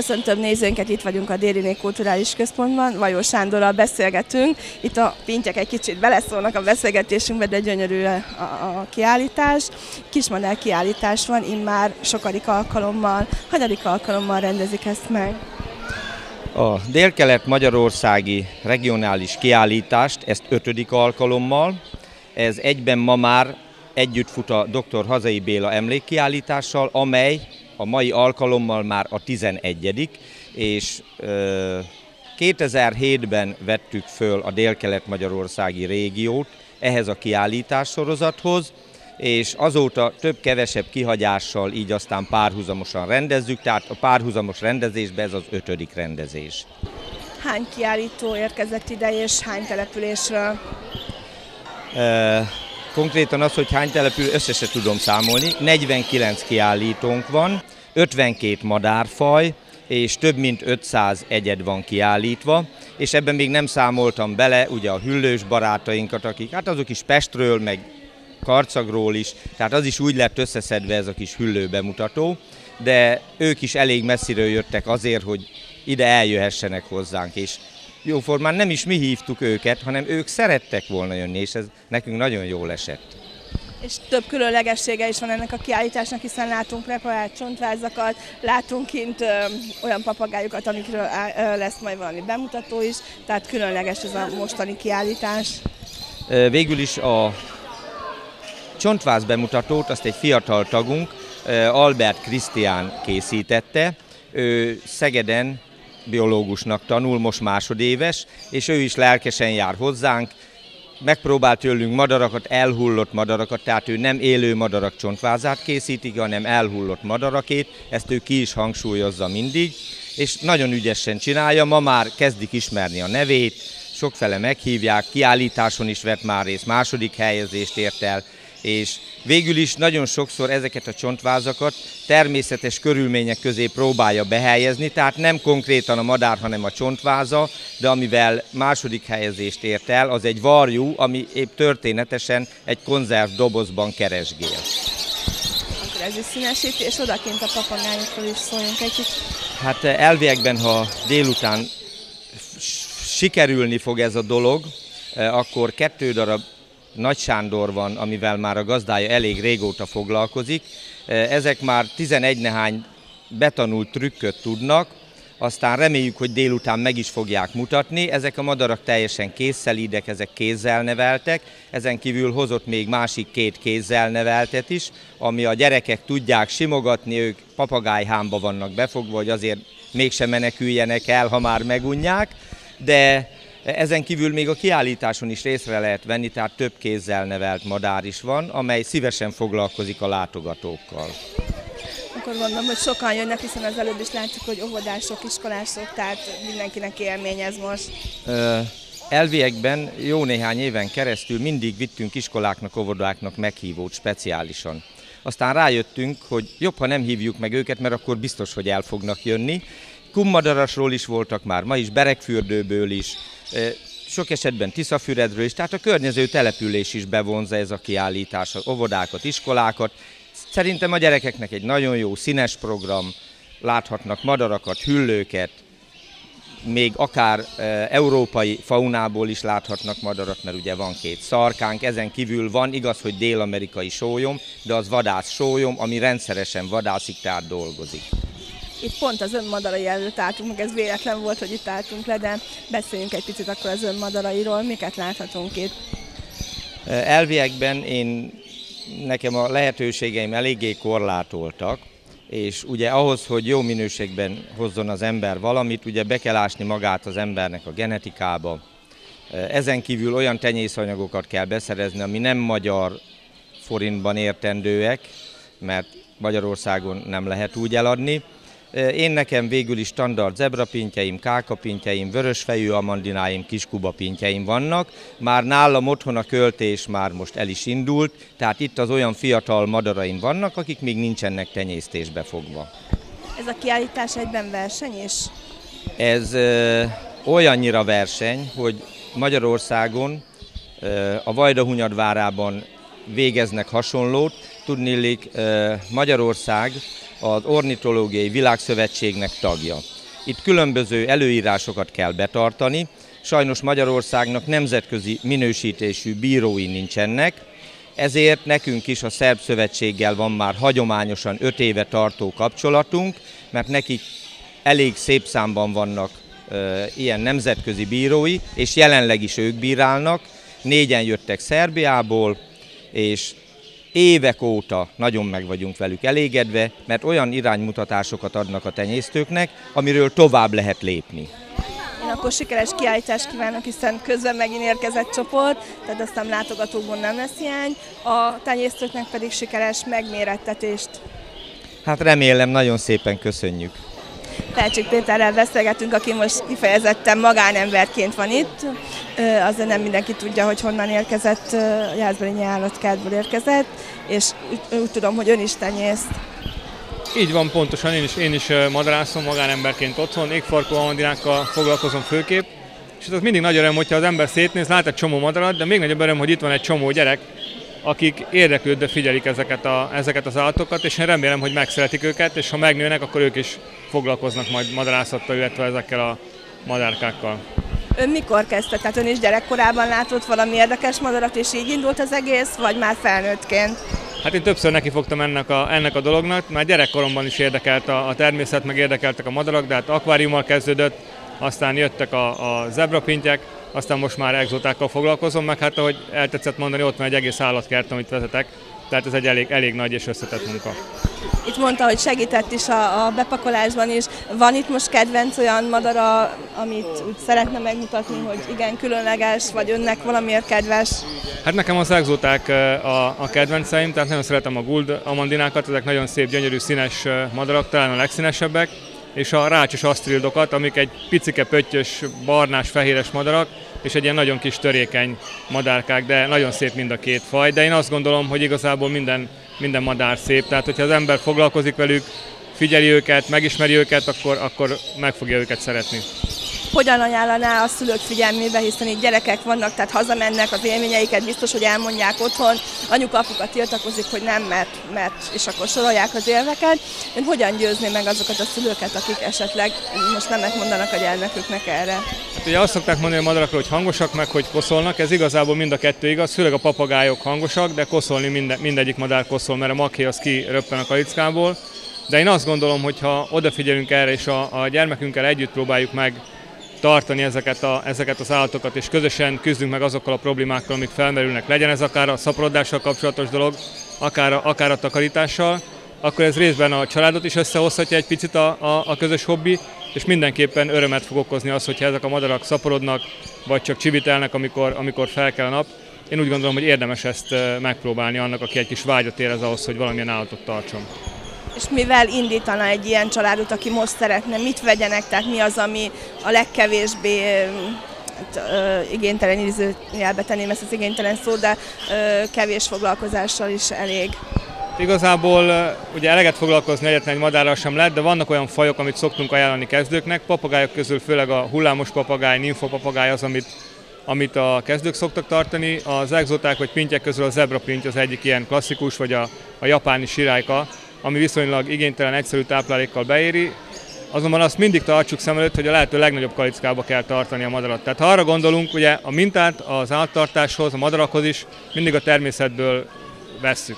Köszöntöm nézőinket, itt vagyunk a Dériné Kulturális Központban, Vajó Sándorral beszélgetünk. Itt a pintyek egy kicsit beleszólnak a beszélgetésünkbe, de gyönyörű a, a kiállítás. Kismodell kiállítás van, immár sokadik alkalommal, hanyadik alkalommal rendezik ezt meg. A délkelet magyarországi regionális kiállítást, ezt ötödik alkalommal, ez egyben ma már együtt fut a dr. Hazai Béla emlékkiállítással, amely a mai alkalommal már a 11 és 2007-ben vettük föl a délkelet-magyarországi régiót ehhez a kiállítás sorozathoz, és azóta több-kevesebb kihagyással így aztán párhuzamosan rendezzük, tehát a párhuzamos rendezésben ez az ötödik rendezés. Hány kiállító érkezett ide, és hány településről? E, konkrétan az, hogy hány települ, össze se tudom számolni. 49 kiállítónk van, 52 madárfaj, és több mint 500 egyed van kiállítva, és ebben még nem számoltam bele ugye a hüllős barátainkat, akik hát azok is Pestről, meg Karcagról is, tehát az is úgy lett összeszedve ez a kis hüllő bemutató, de ők is elég messziről jöttek azért, hogy ide eljöhessenek hozzánk, és jóformán nem is mi hívtuk őket, hanem ők szerettek volna jönni, és ez nekünk nagyon jól esett. És több különlegessége is van ennek a kiállításnak, hiszen látunk preparált csontvázakat, látunk kint ö, olyan papagájukat, amikről ö, lesz majd valami bemutató is, tehát különleges ez a mostani kiállítás. Végül is a csontváz bemutatót azt egy fiatal tagunk, Albert Krisztián készítette. Ő Szegeden biológusnak tanul, most másodéves, és ő is lelkesen jár hozzánk, megpróbál tőlünk madarakat, elhullott madarakat, tehát ő nem élő madarak csontvázát készítik, hanem elhullott madarakét, ezt ő ki is hangsúlyozza mindig, és nagyon ügyesen csinálja, ma már kezdik ismerni a nevét, sokfele meghívják, kiállításon is vett már részt, második helyezést ért el, és végül is nagyon sokszor ezeket a csontvázakat természetes körülmények közé próbálja behelyezni, tehát nem konkrétan a madár, hanem a csontváza, de amivel második helyezést ért el, az egy varjú, ami épp történetesen egy konzerv dobozban keresgél. Akkor ez is színesíti, és odakint a papagájokról is szóljunk egy kicsit. Hát elviekben, ha délután sikerülni fog ez a dolog, eh, akkor kettő darab nagy Sándor van, amivel már a gazdája elég régóta foglalkozik. E, ezek már 11 nehány betanult trükköt tudnak, aztán reméljük, hogy délután meg is fogják mutatni. Ezek a madarak teljesen kézszelídek, ezek kézzel neveltek, ezen kívül hozott még másik két kézzel neveltet is, ami a gyerekek tudják simogatni, ők papagájhámba vannak befogva, hogy azért mégsem meneküljenek el, ha már megunják, de ezen kívül még a kiállításon is részre lehet venni, tehát több kézzel nevelt madár is van, amely szívesen foglalkozik a látogatókkal. Akkor gondolom, hogy sokan jönnek, hiszen az előbb is látjuk, hogy óvodások, iskolások, tehát mindenkinek élmény ez most. Elviekben jó néhány éven keresztül mindig vittünk iskoláknak, óvodáknak meghívót speciálisan. Aztán rájöttünk, hogy jobb, ha nem hívjuk meg őket, mert akkor biztos, hogy el fognak jönni. Kummadarasról is voltak már, ma is Berekfürdőből is, sok esetben Tiszafüredről is, tehát a környező település is bevonza ez a kiállítás, óvodákat, iskolákat. Szerintem a gyerekeknek egy nagyon jó színes program, láthatnak madarakat, hüllőket, még akár e, európai faunából is láthatnak madarat, mert ugye van két szarkánk, ezen kívül van, igaz, hogy dél-amerikai sólyom, de az vadász sólyom, ami rendszeresen vadászik, tehát dolgozik. Itt pont az önmadarai előtt álltunk, meg ez véletlen volt, hogy itt álltunk le, de beszéljünk egy picit akkor az önmadarairól, miket láthatunk itt. Elviekben én, nekem a lehetőségeim eléggé korlátoltak, és ugye ahhoz, hogy jó minőségben hozzon az ember valamit, ugye be kell ásni magát az embernek a genetikába. Ezen kívül olyan tenyészanyagokat kell beszerezni, ami nem magyar forintban értendőek, mert Magyarországon nem lehet úgy eladni, én nekem végül is standard zebrapintjeim, kákapintjeim, vörösfejű amandináim, kiskubapintjeim vannak. Már nálam otthon a költés már most el is indult, tehát itt az olyan fiatal madaraim vannak, akik még nincsenek tenyésztésbe fogva. Ez a kiállítás egyben verseny is? Ez ö, olyannyira verseny, hogy Magyarországon ö, a Vajdahunyadvárában végeznek hasonlót. Tudnélik, Magyarország az Ornitológiai Világszövetségnek tagja. Itt különböző előírásokat kell betartani, sajnos Magyarországnak nemzetközi minősítésű bírói nincsenek, ezért nekünk is a Szerb Szövetséggel van már hagyományosan 5 éve tartó kapcsolatunk, mert nekik elég szép számban vannak e, ilyen nemzetközi bírói, és jelenleg is ők bírálnak. Négyen jöttek Szerbiából, és évek óta nagyon meg vagyunk velük elégedve, mert olyan iránymutatásokat adnak a tenyésztőknek, amiről tovább lehet lépni. Én akkor sikeres kiállítást kívánok, hiszen közben megint érkezett csoport, tehát aztán látogatókból nem lesz hiány, a tenyésztőknek pedig sikeres megmérettetést. Hát remélem, nagyon szépen köszönjük. Felcsik Péterrel beszélgetünk, aki most kifejezetten magánemberként van itt. Azért nem mindenki tudja, hogy honnan érkezett, Jászberényi állatkertből érkezett, és úgy, úgy tudom, hogy ön is tenyészt. Így van, pontosan, én is, én is madarászom magánemberként otthon, égfarkó amandinákkal foglalkozom főképp, és ez mindig nagy öröm, hogyha az ember szétnéz, lát egy csomó madarat, de még nagyobb öröm, hogy itt van egy csomó gyerek, akik érdeklődve figyelik ezeket, a, ezeket az állatokat, és én remélem, hogy megszeretik őket, és ha megnőnek, akkor ők is foglalkoznak majd madarászattal, illetve ezekkel a madárkákkal. Ön mikor kezdte? Tehát ön is gyerekkorában látott valami érdekes madarat, és így indult az egész, vagy már felnőttként? Hát én többször neki fogtam ennek a, ennek a dolognak, már gyerekkoromban is érdekelt a, a természet, meg érdekeltek a madarak, de hát akváriummal kezdődött, aztán jöttek a, a zebrapintyek, aztán most már exotákkal foglalkozom, meg hát ahogy eltetszett mondani, ott van egy egész állatkert, amit vezetek, tehát ez egy elég, elég nagy és összetett munka. Itt mondta, hogy segített is a, a bepakolásban is. Van itt most kedvenc olyan madara, amit úgy szeretne megmutatni, hogy igen, különleges, vagy önnek valamiért kedves? Hát nekem az exoták a, a kedvenceim, tehát nagyon szeretem a guld amandinákat, ezek nagyon szép, gyönyörű, színes madarak, talán a legszínesebbek és a rácsos asztrildokat, amik egy picike pöttyös, barnás, fehéres madarak, és egy ilyen nagyon kis törékeny madárkák, de nagyon szép mind a két faj. De én azt gondolom, hogy igazából minden, minden madár szép, tehát hogyha az ember foglalkozik velük, figyeli őket, megismeri őket, akkor, akkor meg fogja őket szeretni hogyan ajánlaná a szülők figyelmébe, hiszen itt gyerekek vannak, tehát hazamennek, az élményeiket biztos, hogy elmondják otthon, anyuka, apuka tiltakozik, hogy nem, mert, mert és akkor sorolják az érveket. Ön hogyan győzni meg azokat a szülőket, akik esetleg most nemet mondanak a gyermeküknek erre? Hát ugye azt szokták mondani a madarakról, hogy hangosak meg, hogy koszolnak, ez igazából mind a kettő igaz, főleg a papagájok hangosak, de koszolni minde, mindegyik madár koszol, mert a maké az ki röppen a kalickából. De én azt gondolom, hogy ha odafigyelünk erre, és a, a gyermekünkkel együtt próbáljuk meg tartani ezeket, a, ezeket az állatokat, és közösen küzdünk meg azokkal a problémákkal, amik felmerülnek. Legyen ez akár a szaporodással kapcsolatos dolog, akár a, akár a takarítással, akkor ez részben a családot is összehozhatja egy picit a, a, a közös hobbi, és mindenképpen örömet fog okozni az, hogyha ezek a madarak szaporodnak, vagy csak csivitelnek, amikor, amikor fel kell a nap. Én úgy gondolom, hogy érdemes ezt megpróbálni annak, aki egy kis vágyat érez ahhoz, hogy valamilyen állatot tartson. És mivel indítana egy ilyen családot, aki most szeretne, mit vegyenek, tehát mi az, ami a legkevésbé hát, igénytelen idézőjelbe tenném ezt az igénytelen szó, de ö, kevés foglalkozással is elég. Igazából ugye eleget foglalkozni egyetlen egy madárral sem lehet, de vannak olyan fajok, amit szoktunk ajánlani kezdőknek. Papagájok közül főleg a hullámos papagáj, ninfopapagáj az, amit, amit a kezdők szoktak tartani. Az exoták vagy pintyek közül a zebrapinty az egyik ilyen klasszikus, vagy a, a japáni sirályka, ami viszonylag igénytelen egyszerű táplálékkal beéri, azonban azt mindig tartsuk szem előtt, hogy a lehető legnagyobb kalickába kell tartani a madarat. Tehát ha arra gondolunk, ugye a mintát az állattartáshoz, a madarakhoz is mindig a természetből vesszük.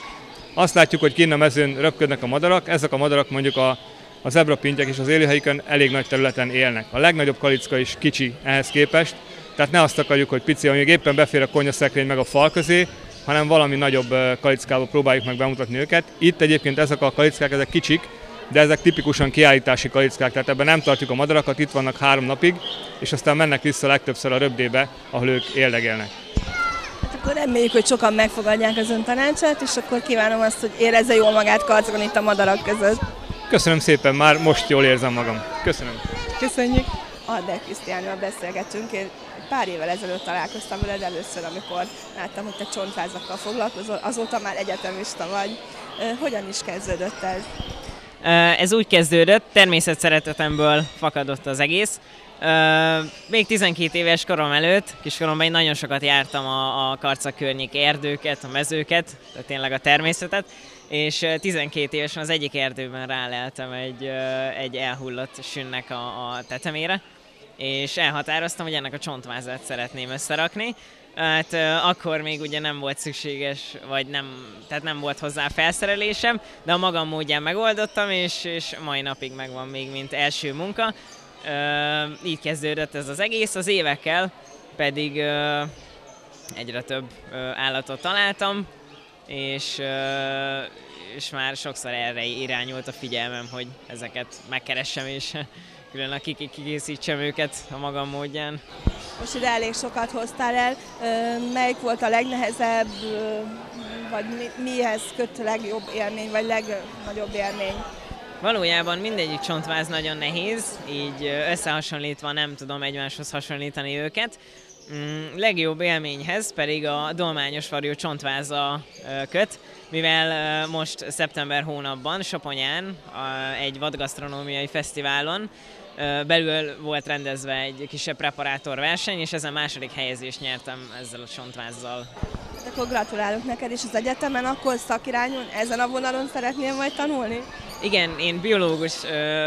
Azt látjuk, hogy kinn a mezőn röpködnek a madarak, ezek a madarak mondjuk a, a zebrapintyek és az élőhelyükön elég nagy területen élnek. A legnagyobb kalicka is kicsi ehhez képest, tehát ne azt akarjuk, hogy pici, amíg éppen befér a konyaszekrény meg a fal közé, hanem valami nagyobb kalickába próbáljuk meg bemutatni őket. Itt egyébként ezek a kalickák, ezek kicsik, de ezek tipikusan kiállítási kalickák, tehát ebben nem tartjuk a madarakat, itt vannak három napig, és aztán mennek vissza legtöbbször a röbdébe, ahol ők érdegelnek. Hát akkor reméljük, hogy sokan megfogadják az ön tanácsát, és akkor kívánom azt, hogy érezze jól magát karcon itt a madarak között. Köszönöm szépen, már most jól érzem magam. Köszönöm. Köszönjük. Adel Krisztiánnal beszélgetünk. Pár évvel ezelőtt találkoztam veled először, amikor láttam, hogy te csontvázakkal foglalkozol, azóta már egyetemista vagy. Hogyan is kezdődött ez? Ez úgy kezdődött, természetszeretetemből fakadott az egész. Még 12 éves korom előtt, kiskoromban én nagyon sokat jártam a, a karca környék erdőket, a mezőket, tehát tényleg a természetet, és 12 évesen az egyik erdőben ráleltem egy, egy elhullott sünnek a, a tetemére, és elhatároztam, hogy ennek a csontvázát szeretném összerakni. Hát akkor még ugye nem volt szükséges, vagy nem, tehát nem volt hozzá felszerelésem, de a magam módján megoldottam, és, és mai napig megvan még, mint első munka. Így kezdődött ez az egész, az évekkel pedig egyre több állatot találtam, és, és már sokszor erre irányult a figyelmem, hogy ezeket megkeressem, és külön kikészítsem őket a magam módján. Most ide elég sokat hoztál el. Melyik volt a legnehezebb, vagy mihez köt a legjobb élmény, vagy legnagyobb élmény? Valójában mindegyik csontváz nagyon nehéz, így összehasonlítva nem tudom egymáshoz hasonlítani őket. Mm, legjobb élményhez pedig a dolmányos varjú csontváza köt, mivel most szeptember hónapban Soponyán egy vadgasztronómiai fesztiválon belül volt rendezve egy kisebb preparátorverseny, és ezen második helyezést nyertem ezzel a csontvázzal. Hát akkor gratulálok neked is az egyetemen, akkor szakirányon ezen a vonalon szeretnél majd tanulni? Igen, én biológus,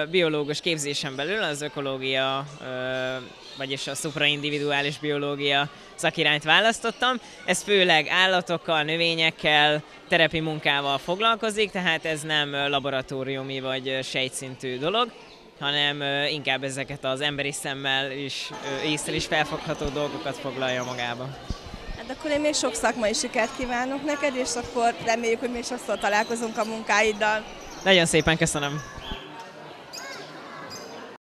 biológus képzésen belül az ökológia, vagyis a szupraindividuális biológia szakirányt választottam. Ez főleg állatokkal, növényekkel, terepi munkával foglalkozik, tehát ez nem laboratóriumi vagy sejtszintű dolog hanem inkább ezeket az emberi szemmel is, észre is felfogható dolgokat foglalja magába. Hát akkor én még sok szakmai sikert kívánok neked, és akkor reméljük, hogy még sokszor találkozunk a munkáiddal. Nagyon szépen köszönöm!